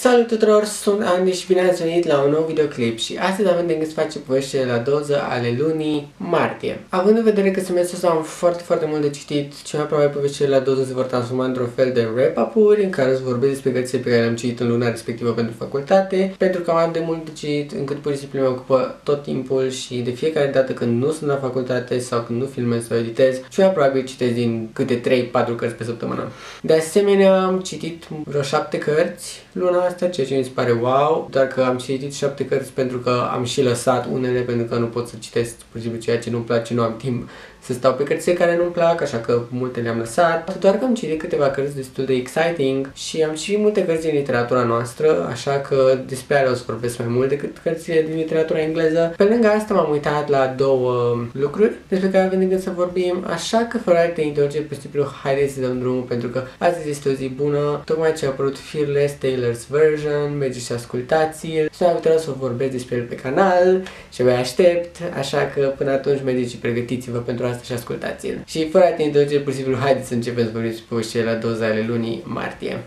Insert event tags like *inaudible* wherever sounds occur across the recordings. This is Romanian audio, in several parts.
Salut tuturor, sunt Andy și bine ați venit la un nou videoclip și astăzi avem de gând să facem poveștile la doză ale lunii martie. Având în vedere că semestrul ăsta am foarte, foarte mult de citit, cel mai probabil poveștile la doză se vor transforma într-un fel de wrap-up-uri în care să vorbesc despre cărțile pe care le-am citit în luna respectivă pentru facultate, pentru că am atât de mult de citit încât pur și simplu mă ocupă tot timpul și de fiecare dată când nu sunt la facultate sau când nu filmez sau editez, cel mai probabil citesc din câte 3-4 cărți pe săptămână. De asemenea, am citit vreo 7 cărți luna asta, ceea ce mi se pare wow, doar că am citit șapte cărți pentru că am și lăsat unele pentru că nu pot să citesc pur și simplu ceea ce nu-mi place, nu am timp să stau pe cărțile care nu-mi plac, așa că multe le-am lăsat. Doar că am citit câteva cărți destul de exciting și am citit multe cărți din literatura noastră, așa că despre ele o să vorbesc mai mult decât cărțile din literatura engleză. Pe lângă asta m-am uitat la două lucruri despre care avem de gând să vorbim, așa că fără alte introduceri, pe simplu, haideți să dăm drumul pentru că astăzi este o zi bună, tocmai ce a apărut Fearless Taylor's Version, mergeți și ascultați-l. Și am să vorbesc despre el pe canal și abia aștept, așa că până atunci mergeți și pregătiți-vă pentru asta asta și ascultați-l. Și fără a te introduce, pur și simplu, haideți să începem să vorbim despre la doza ale lunii martie.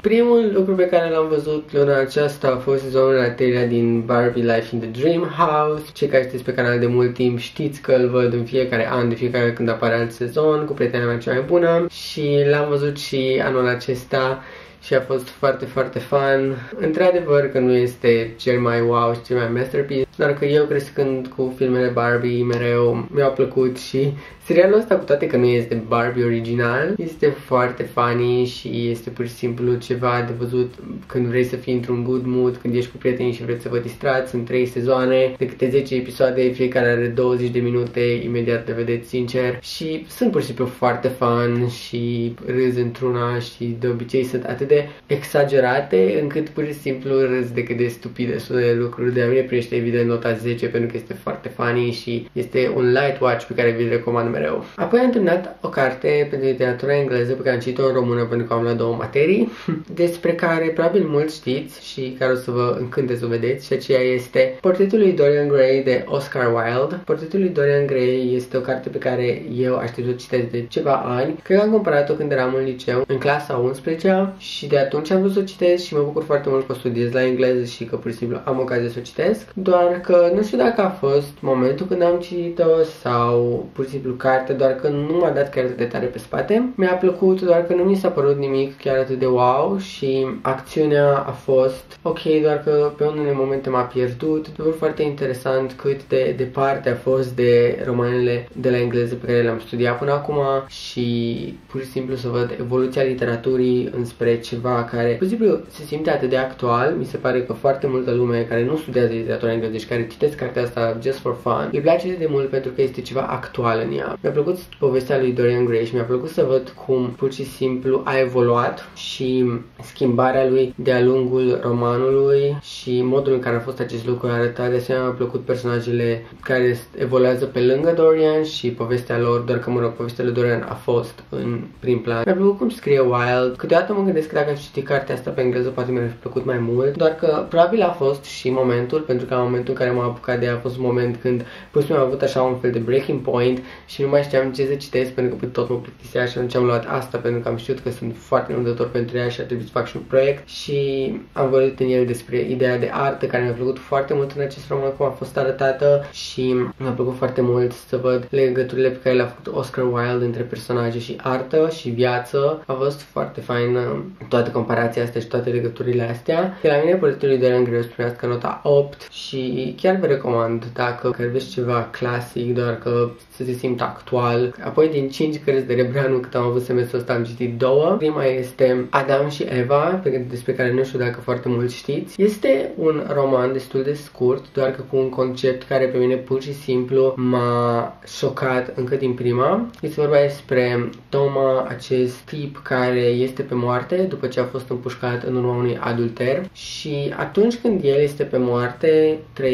Primul lucru pe care l-am văzut luna aceasta a fost sezonul al treilea din Barbie Life in the Dream House. Cei care sunteți pe canal de mult timp știți că îl văd în fiecare an, de fiecare când apare alt sezon, cu prietena mea cea mai bună și l-am văzut și anul acesta și a fost foarte, foarte fun. Într-adevăr că nu este cel mai wow și cel mai masterpiece, doar că eu crescând cu filmele Barbie mereu mi-au plăcut și serialul ăsta, cu toate că nu este Barbie original, este foarte funny și este pur și simplu ceva de văzut când vrei să fii într-un good mood, când ești cu prietenii și vreți să vă distrați. Sunt 3 sezoane, de câte 10 episoade, fiecare are 20 de minute, imediat le vedeți sincer și sunt pur și simplu foarte fun și râzi într-una și de obicei sunt atât de exagerate încât pur și simplu râzi de cât de stupide sunt de lucruri. De a mine primește evident nota 10 pentru că este foarte funny și este un light watch pe care vi-l recomand mereu. Apoi am terminat o carte pentru literatura engleză pe care am citit-o în română pentru că am luat două materii, *laughs* despre care probabil mulți știți și care o să vă încânte să o vedeți și aceea este Portretul lui Dorian Gray de Oscar Wilde. Portretul lui Dorian Gray este o carte pe care eu aștept să o citesc de ceva ani. Cred că am cumpărat-o când eram în liceu, în clasa 11 și de atunci am vrut să o citesc și mă bucur foarte mult că o studiez la engleză și că pur și simplu am ocazia să o citesc. Doar că nu știu dacă a fost momentul când am citit-o sau pur și simplu carte, doar că nu m-a dat chiar atât de tare pe spate. Mi-a plăcut, doar că nu mi s-a părut nimic chiar atât de wow și acțiunea a fost ok, doar că pe unele momente m-a pierdut. A fost foarte interesant cât de departe a fost de romanele de la engleză pe care le-am studiat până acum și pur și simplu să văd evoluția literaturii înspre ceva care, pur și simplu, se simte atât de actual. Mi se pare că foarte multă lume care nu studiază literatura engleză, deci care citesc cartea asta just for fun, îi place de mult pentru că este ceva actual în ea. Mi-a plăcut povestea lui Dorian Gray și mi-a plăcut să văd cum pur și simplu a evoluat și schimbarea lui de-a lungul romanului și modul în care a fost acest lucru arătat. De asemenea, mi-a plăcut personajele care evoluează pe lângă Dorian și povestea lor, doar că, mă rog, povestea lui Dorian a fost în prim plan. Mi-a plăcut cum scrie Wild. Câteodată mă gândesc că dacă aș citi cartea asta pe engleză, poate mi-ar fi plăcut mai mult, doar că probabil a fost și momentul, pentru că în momentul în care m-am apucat de ea a fost un moment când pus mi-am avut așa un fel de breaking point și nu mai știam ce să citesc pentru că tot mă plictisea și atunci am luat asta pentru că am știut că sunt foarte învățător pentru ea și a trebuit să fac și un proiect și am vorbit în el despre ideea de artă care mi-a plăcut foarte mult în acest roman cum a fost arătată și mi-a plăcut foarte mult să văd legăturile pe care le-a făcut Oscar Wilde între personaje și artă și viață. A fost foarte fain toată comparația asta și toate legăturile astea. De la mine proiectul lui Dorian Gray primească nota 8 și chiar vă recomand dacă cărveți ceva clasic, doar că să se simtă actual. Apoi din 5 cărți de Rebreanu cât am avut semestrul ăsta am citit două. Prima este Adam și Eva, despre care nu știu dacă foarte mult știți. Este un roman destul de scurt, doar că cu un concept care pe mine pur și simplu m-a șocat încă din prima. Este vorba despre Toma, acest tip care este pe moarte după ce a fost împușcat în urma unui adulter și atunci când el este pe moarte trăiește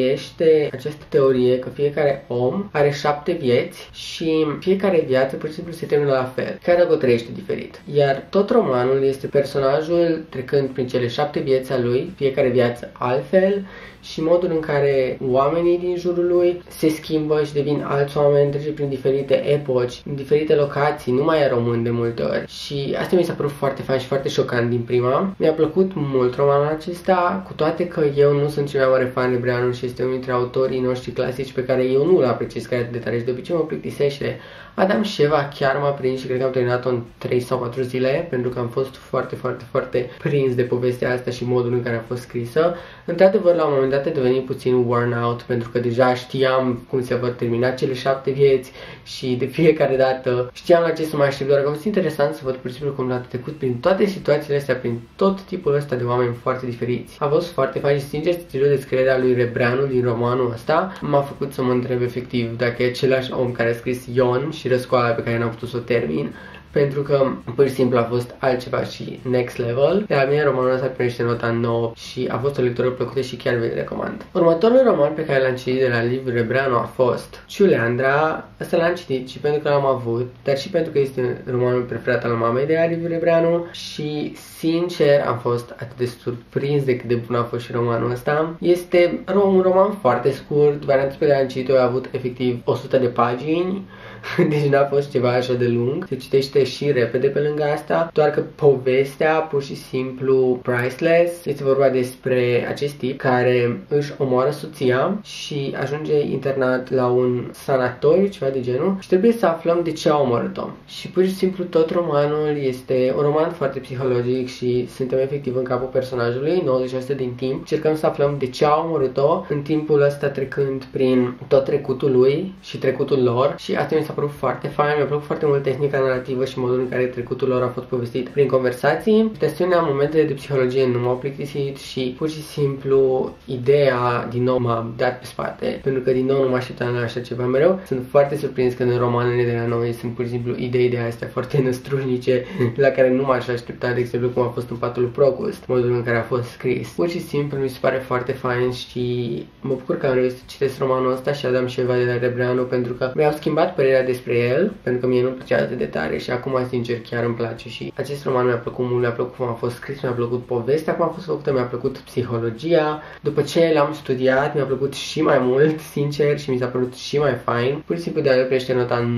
această teorie că fiecare om are șapte vieți și fiecare viață pur și simplu se termină la fel, chiar dacă o trăiește diferit. Iar tot romanul este personajul trecând prin cele șapte vieți a lui, fiecare viață altfel și modul în care oamenii din jurul lui se schimbă și devin alți oameni, trece prin diferite epoci, în diferite locații, nu mai e român de multe ori. Și asta mi s-a părut foarte fain și foarte șocant șocant din prima. Mi-a plăcut mult romanul acesta, cu toate că eu nu sunt cel mai mare fan de Breanu și este unul dintre autorii noștri clasici pe care eu nu îl apreciez care de tare și de obicei mă plictisește. Adam Sheva chiar m-a prins și cred că am terminat-o în 3 sau 4 zile, pentru că am fost foarte, foarte, foarte prins de povestea asta și modul în care a fost scrisă. Într-adevăr, la un moment dat a devenit puțin worn out, pentru că deja știam cum se vor termina cele șapte vieți și de fiecare dată știam la ce să mă aștept, doar că a fost interesant să văd pur și simplu cum a trecut prin toate situațiile astea, prin tot tipul ăsta de oameni foarte diferiți. A fost foarte fain și sincer, stilul de scriere al lui Rebreanu din romanul ăsta m-a făcut să mă întreb efectiv dacă e același om care a scris Ion și răscoala pe care n-am putut să o termin pentru că pur și simplu a fost altceva și next level. De la mine romanul ăsta primește nota 9 și a fost o lectură plăcută și chiar vi recomand. Următorul roman pe care l-am citit de la Liv Rebreanu a fost Ciuleandra. Asta l-am citit și pentru că l-am avut, dar și pentru că este romanul preferat al mamei de la Liv Rebreanu și sincer am fost atât de surprins de cât de bun a fost și romanul ăsta. Este un roman foarte scurt, varianta pe care l-am citit-o a avut efectiv 100 de pagini *laughs* deci n-a fost ceva așa de lung. Se citește și repede pe lângă asta, doar că povestea pur și simplu priceless. Este vorba despre acest tip care își omoară soția și ajunge internat la un sanatoriu, ceva de genul, și trebuie să aflăm de ce a omorât-o. Și pur și simplu tot romanul este un roman foarte psihologic și suntem efectiv în capul personajului, 90% din timp. Încercăm să aflăm de ce a omorât-o, în timpul ăsta trecând prin tot trecutul lui și trecutul lor și asta mi s-a părut foarte fain, mi-a plăcut foarte mult tehnica narrativă și modul în care trecutul lor a fost povestit prin conversații. De asemenea, momentele de psihologie nu m-au plictisit și pur și simplu ideea din nou m-a dat pe spate, pentru că din nou nu mă așteptam la așa ceva mereu. Sunt foarte surprins că în romanele de la noi sunt pur și simplu idei de astea foarte năstrușnice la care nu m-aș aștepta, de exemplu cum a fost în patul lui Procust, modul în care a fost scris. Pur și simplu mi se pare foarte fain și mă bucur că am reușit să citesc romanul ăsta și Adam ceva de la Rebreanu pentru că mi-au schimbat părerea despre el, pentru că mie nu-mi plăcea atât de tare și acum, sincer, chiar îmi place și acest roman mi-a plăcut mult, mi-a plăcut cum a fost scris, mi-a plăcut povestea, cum a fost făcută, mi-a plăcut psihologia. După ce l-am studiat, mi-a plăcut și mai mult, *laughs* sincer, și mi s-a părut și mai fain. Pur și simplu de a prește nota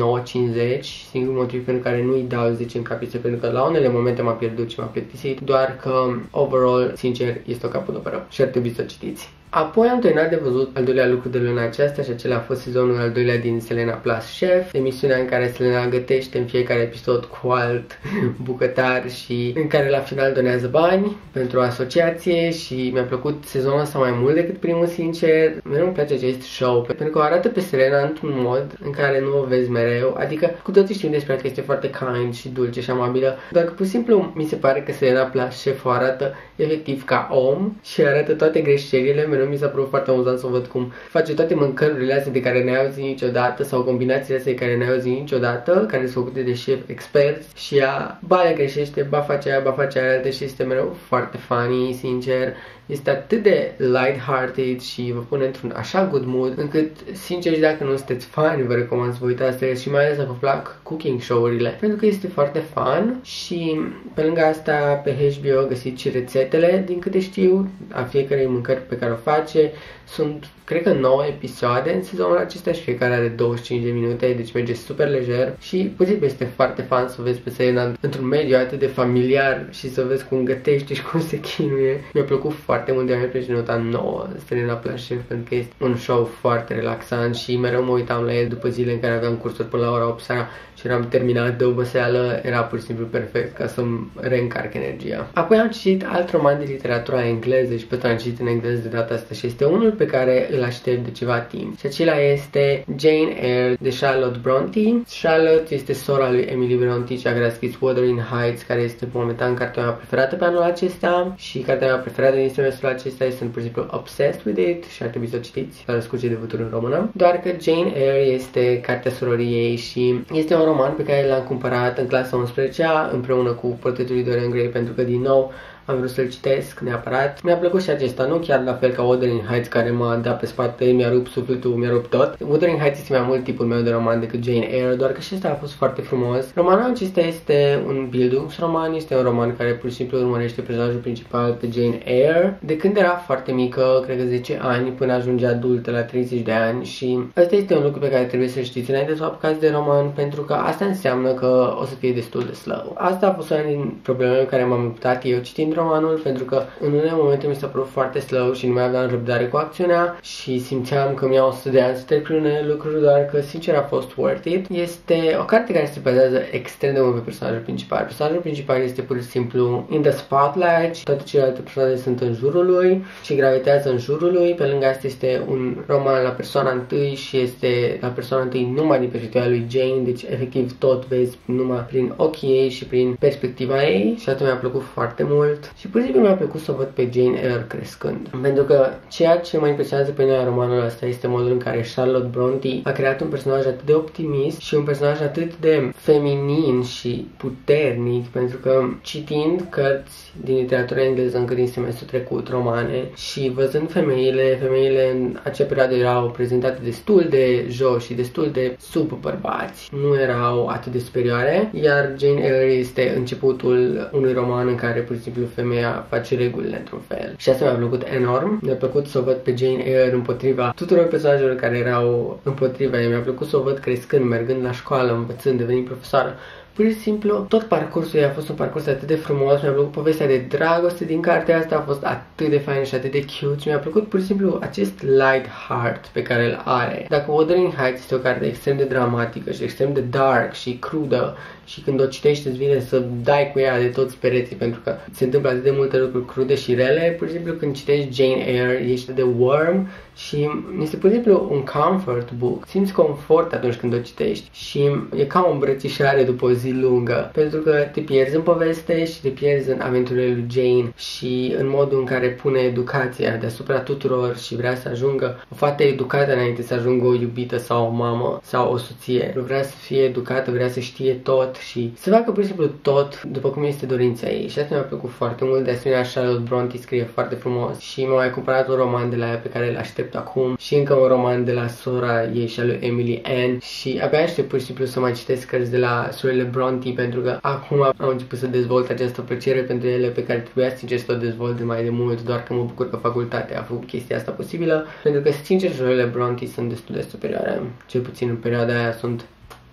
9.50, singurul motiv pentru care nu-i dau 10 în cap este pentru că la unele momente m-a pierdut și m-a plictisit, doar că, overall, sincer, este o capodoperă și ar trebui să o citiți. Apoi am terminat de văzut al doilea lucru de luna aceasta și acela a fost sezonul al doilea din Selena Plus Chef, emisiunea în care Selena gătește în fiecare episod cu alt *laughs* bucătar și în care la final donează bani pentru o asociație și mi-a plăcut sezonul ăsta mai mult decât primul, sincer. Mereu îmi place acest show pentru că o arată pe Selena într-un mod în care nu o vezi mereu, adică cu toții știm despre că este foarte kind și dulce și amabilă, doar că pur și simplu mi se pare că Selena Plus Chef o arată efectiv ca om și arată toate greșelile mereu mi s-a părut foarte amuzant să văd cum face toate mâncărurile astea de care ne-ai auzit niciodată sau combinațiile astea de care ne-ai auzit niciodată, care sunt făcute de șef experți și ea ba le greșește, ba face aia, ba face aia, deși este mereu foarte funny, sincer este atât de light-hearted și vă pune într-un așa good mood, încât, sincer, dacă nu sunteți fani, vă recomand să vă uitați la și mai ales dacă vă plac cooking show-urile, pentru că este foarte fun și pe lângă asta pe HBO găsiți și rețetele, din câte știu, a fiecarei mâncări pe care o face, sunt, cred că 9 episoade în sezonul acesta și fiecare are 25 de minute, deci merge super lejer și puțin este foarte fan să vezi pe Selena într-un mediu atât de familiar și să vezi cum gătește și cum se chinuie. Mi-a plăcut foarte mult de a plăcut nota 9 Selena Planșev pentru că este un show foarte relaxant și mereu mă uitam la el după zile în care aveam cursuri până la ora 8 seara și eram terminat de oboseală, era pur și simplu perfect ca să-mi reîncarc energia. Apoi am citit alt roman de literatura engleză și pe am citit în engleză de data asta și este unul pe care îl aștept de ceva timp. Și acela este Jane Eyre de Charlotte Bronte. Charlotte este sora lui Emily Bronte, cea care a scris Wuthering Heights, care este momentan cartea mea preferată pe anul acesta și cartea mea preferată din semestrul acesta este pur și simplu obsessed with it și ar trebui să o citiți, la răscurge de vături în română. Doar că Jane Eyre este cartea sororiei și este un roman pe care l-am cumpărat în clasa 11 împreună cu portretul lui Dorian Gray pentru că din nou am vrut să-l citesc neapărat. Mi-a plăcut și acesta, nu chiar la fel ca Wuthering Heights care m-a dat pe spate, mi-a rupt sufletul, mi-a rupt tot. Wuthering Heights este mai mult tipul meu de roman decât Jane Eyre, doar că și ăsta a fost foarte frumos. Romanul acesta este un Bildungsroman, este un roman care pur și simplu urmărește personajul principal pe Jane Eyre. De când era foarte mică, cred că 10 ani, până ajunge adultă la 30 de ani și ăsta este un lucru pe care trebuie să știți înainte să o apucați de roman, pentru că că asta înseamnă că o să fie destul de slow. Asta a fost una din problemele în care m-am luptat eu citind romanul, pentru că în unele momente mi s-a părut foarte slow și nu mai aveam răbdare cu acțiunea și simțeam că mi-au 100 de ani să termin unele lucruri, doar că sincer a fost worth it. Este o carte care se bazează extrem de mult pe personajul principal. Personajul principal este pur și simplu in the spotlight și toate celelalte personaje sunt în jurul lui și gravitează în jurul lui. Pe lângă asta este un roman la persoana întâi și este la persoana întâi numai din perspectiva lui Jane, deci efectiv tot vezi numai prin ochii ei și prin perspectiva ei și atunci mi-a plăcut foarte mult și pur și simplu mi-a plăcut să o văd pe Jane Eyre crescând. Pentru că ceea ce mă impresionează pe mine la romanul ăsta este modul în care Charlotte Bronte a creat un personaj atât de optimist și un personaj atât de feminin și puternic, pentru că citind cărți din literatura engleză încă din semestrul trecut, romane, și văzând femeile, femeile în acea perioadă erau prezentate destul de jos și destul de sub bărbați, nu erau atât de superioare, iar Jane Eyre este începutul unui roman în care pur și simplu femeia face regulile într-un fel. Și asta mi-a plăcut enorm, mi-a plăcut să o văd pe Jane Eyre împotriva tuturor personajelor care erau împotriva ei, mi-a plăcut să o văd crescând, mergând la școală, învățând, devenind profesoară, Pur și simplu, tot parcursul ei a fost un parcurs atât de frumos, mi-a plăcut povestea de dragoste din cartea asta, a fost atât de fain și atât de cute și mi-a plăcut pur și simplu acest light heart pe care îl are. Dacă Wuthering Heights este o carte extrem de dramatică și extrem de dark și crudă și când o citești îți vine să dai cu ea de toți pereții pentru că se întâmplă atât de multe lucruri crude și rele, pur și simplu când citești Jane Eyre ești de warm și este pur și simplu un comfort book. Simți confort atunci când o citești și e ca o îmbrățișare după o zi lungă pentru că te pierzi în poveste și te pierzi în aventurile lui Jane și în modul în care pune educația deasupra tuturor și vrea să ajungă o fată educată înainte să ajungă o iubită sau o mamă sau o soție. Vrea să fie educată, vrea să știe tot și să facă pur și simplu tot după cum este dorința ei. Și asta mi-a plăcut foarte mult. De asemenea, Charlotte Bronte scrie foarte frumos și m-a mai cumpărat un roman de la ea pe care îl aștept acum. Și încă un roman de la sora ei și a lui Emily Ann. Și abia aștept pur și simplu să mai citesc cărți de la surile Bronte pentru că acum am început să dezvolt această plăcere pentru ele pe care trebuia sincer să o dezvolt de mai de mult, doar că mă bucur că facultatea a făcut chestia asta posibilă, pentru că sincer surile Bronte sunt destul de superioare, cel puțin în perioada aia sunt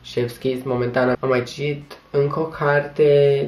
chef's kiss, momentan am mai citit încă o carte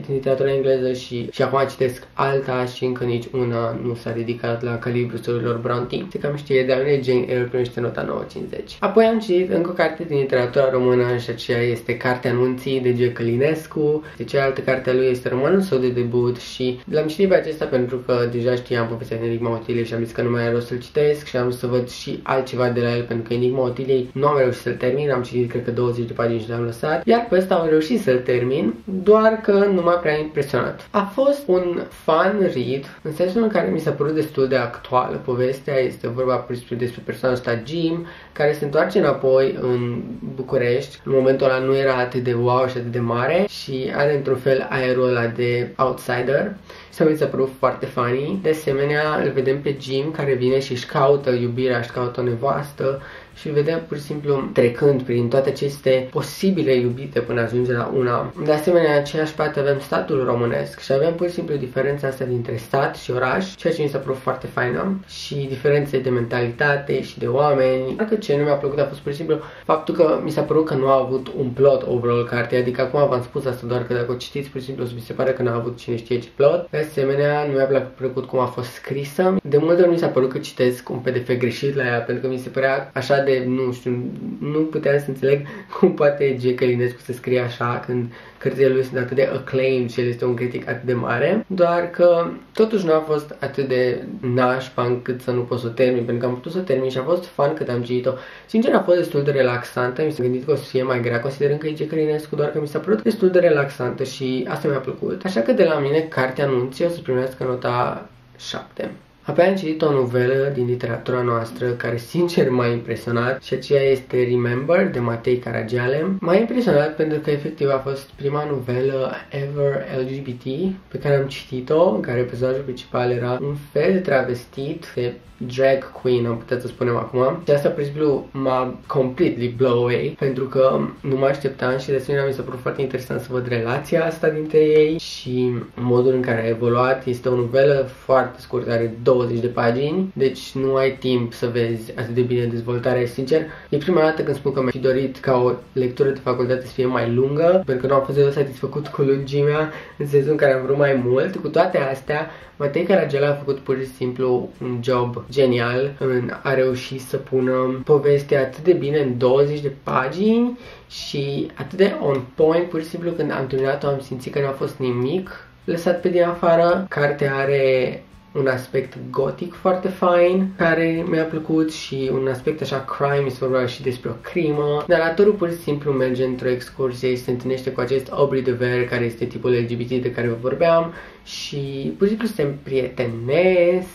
din literatura engleză și, și acum citesc alta și încă nici una nu s-a ridicat la calibru surilor Bronte. Se cam știe, de mine Jane Eyre primește nota 950. Apoi am citit încă o carte din literatura română și aceea este Cartea Anunții de G. Călinescu. De cealaltă carte a lui este romanul său de debut și l-am citit pe acesta pentru că deja știam povestea de Enigma Otiliei și am zis că nu mai are rost să-l citesc și am vrut să văd și altceva de la el pentru că Enigma Otiliei nu am reușit să-l termin, am citit cred că 20 de pagini și l-am lăsat, iar pe ăsta am reușit să-l termin termin, doar că nu m-a prea impresionat. A fost un fun read, în sensul în care mi s-a părut destul de actuală. Povestea este vorba pur și simplu despre persoana asta Jim, care se întoarce înapoi în București. În momentul ăla nu era atât de wow și atât de mare și are într-un fel aerul ăla de outsider. Sau mi s-a părut foarte funny. De asemenea, îl vedem pe Jim care vine și își caută iubirea, își caută o nevastă și îl vedem pur și simplu trecând prin toate aceste posibile iubite până ajunge la una. De asemenea, în aceeași parte avem statul românesc și avem pur și simplu diferența asta dintre stat și oraș, ceea ce mi s-a părut foarte faină și diferențe de mentalitate și de oameni. Dacă ce nu mi-a plăcut a fost pur și simplu faptul că mi s-a părut că nu a avut un plot overall carte, adică acum v-am spus asta doar că dacă o citiți pur și simplu mi se pare că n-a avut cine știe ce plot. De asemenea, nu mi-a plăcut cum a fost scrisă. De multe ori mi s-a părut că citesc un PDF greșit la ea pentru că mi se părea așa de, nu știu, nu puteam să înțeleg *laughs* cum poate G. Călinescu să scrie așa când cărțile lui sunt atât de acclaimed și el este un critic atât de mare, doar că totuși nu a fost atât de nașpa încât să nu pot să o termin, pentru că am putut să termin și a fost fan cât am citit-o. Sincer, a fost destul de relaxantă, mi s-a gândit că o să fie mai grea, considerând că e G. Călinescu, doar că mi s-a părut destul de relaxantă și asta mi-a plăcut. Așa că de la mine, cartea anunții o să primească nota 7. Apoi am citit o novelă din literatura noastră care sincer m-a impresionat și aceea este Remember de Matei Caragiale. M-a impresionat pentru că efectiv a fost prima novelă ever LGBT pe care am citit-o, în care personajul principal era un fel de travestit, de drag queen, am putea să spunem acum. Și asta, pur și simplu, m-a completely blow away, pentru că nu mă așteptam și de asemenea mi s-a părut foarte interesant să văd relația asta dintre ei și modul în care a evoluat. Este o novelă foarte scurtă, are 20 de pagini, deci nu ai timp să vezi atât de bine dezvoltarea. Sincer, e prima dată când spun că mi-aș dorit ca o lectură de facultate să fie mai lungă, pentru că nu am fost deloc satisfăcut cu lungimea în sensul în care am vrut mai mult. Cu toate astea, Matei Caragela a făcut pur și simplu un job genial în a reuși să pună povestea atât de bine în 20 de pagini și atât de on point, pur și simplu când am terminat-o am simțit că nu a fost nimic lăsat pe din afară. Cartea are un aspect gotic foarte fain, care mi-a plăcut și un aspect așa crime, este vorba și despre o crimă. Naratorul pur și simplu merge într-o excursie și se întâlnește cu acest Aubrey de Ver, care este tipul LGBT de care vă vorbeam și pur și simplu se împrietenesc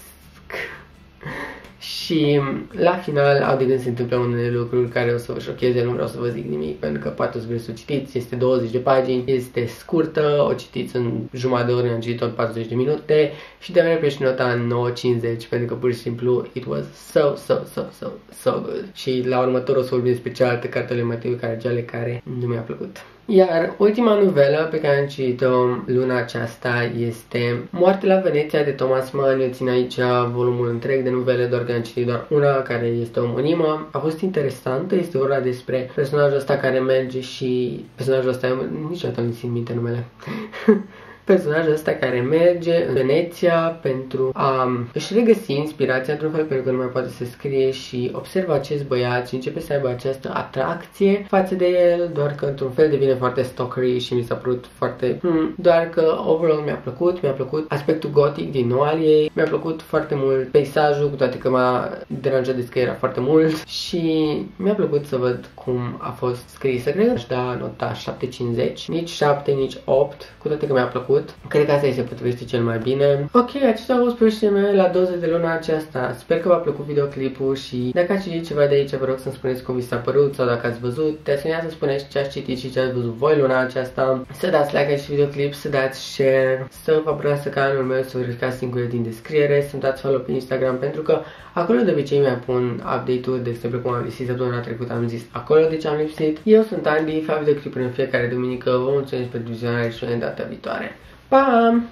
și la final au de gând să se întâmple unele lucruri care o să vă șocheze, nu vreau să vă zic nimic, pentru că poate o să vreți să o citiți, este 20 de pagini, este scurtă, o citiți în jumătate de oră, am citit tot 40 de minute și de vreme și nota 9.50, pentru că pur și simplu it was so, so, so, so, so good. Și la următor o să vorbim despre cealaltă carte ale Matei Caragiale care nu mi-a plăcut. Iar ultima novelă pe care am citit-o luna aceasta este Moarte la Veneția de Thomas Mann. Eu țin aici volumul întreg de novele, doar că am citit doar una care este omonimă. A fost interesantă, este vorba despre personajul ăsta care merge și personajul ăsta, niciodată nu țin minte numele. *laughs* personajul ăsta care merge în Veneția pentru a își regăsi inspirația într-un fel pentru că nu mai poate să scrie și observă acest băiat și începe să aibă această atracție față de el, doar că într-un fel devine foarte stalkery și mi s-a părut foarte hmm, doar că overall mi-a plăcut, mi-a plăcut aspectul gotic din Noaliei, mi-a plăcut foarte mult peisajul, cu toate că m-a deranjat de era foarte mult *laughs* și mi-a plăcut să văd cum a fost scrisă. Cred că aș da nota 7.50, nici 7, nici 8, cu toate că mi-a plăcut făcut. Cred că asta se potrivește cel mai bine. Ok, acestea au fost poveștile mele la doze de luna aceasta. Sper că v-a plăcut videoclipul și dacă ați citit ceva de aici, vă rog să-mi spuneți cum vi s-a părut sau dacă ați văzut. De asemenea să spuneți ce ați citit și ce ați văzut voi luna aceasta. Să dați like acest videoclip, să dați share, să vă abonați pe canalul meu, să verificați linkurile din descriere, să-mi dați follow pe Instagram pentru că acolo de obicei mi pun update-uri, de exemplu cum am lipsit săptămâna trecută, am zis acolo de ce am lipsit. Eu sunt Andy, fac videoclipuri în fiecare duminică, vă mulțumesc pentru vizionare și ne data viitoare. Bye.